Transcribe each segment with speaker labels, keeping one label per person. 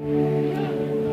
Speaker 1: Yeah.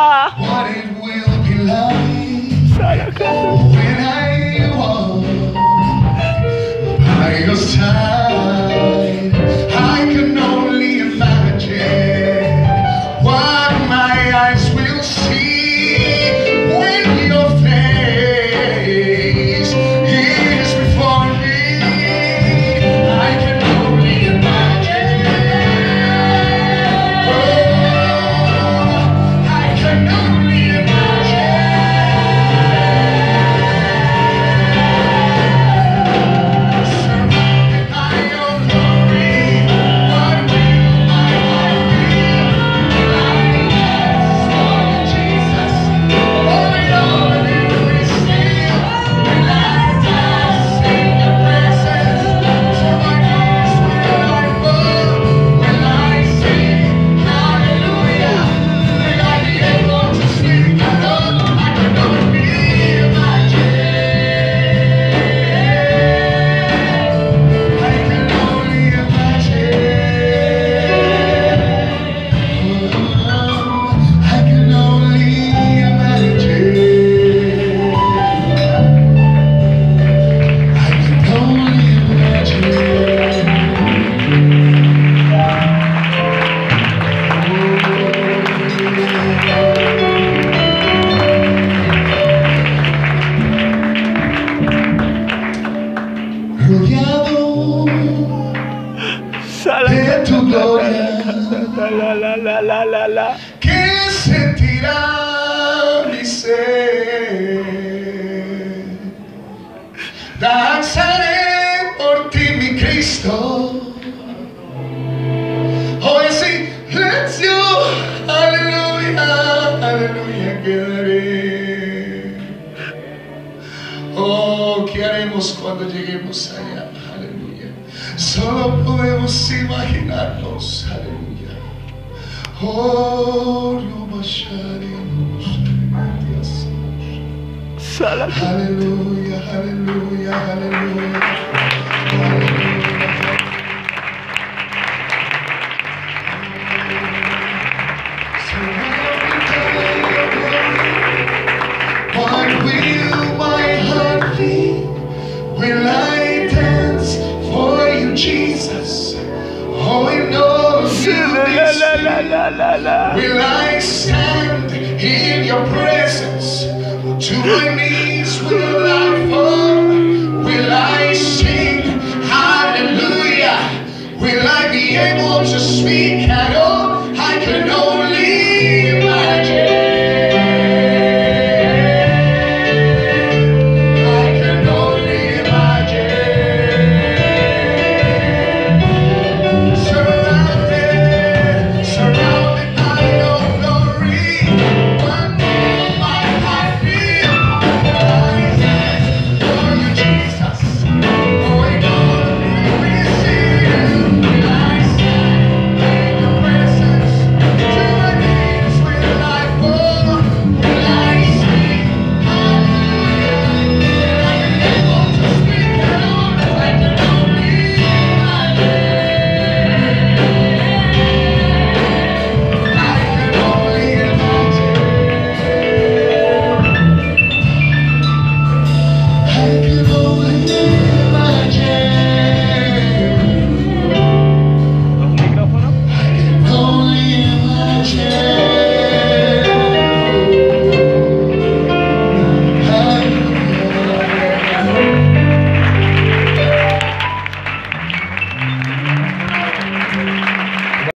Speaker 2: Ah.
Speaker 3: What it will be like when I walk by your side. rodeado de tu gloria. Que sentirá mi ser. Danzaré por ti, mi Cristo. Hoy sí, let's you. Aleluya, aleluya, quedaré. Dios cuando lleguemos allá. Aleluya. Solo podemos imaginarnos. Aleluya. Oh, no Aleluya, aleluya, aleluya. la,
Speaker 2: la, la.
Speaker 3: Will I stand in your presence? To my knees will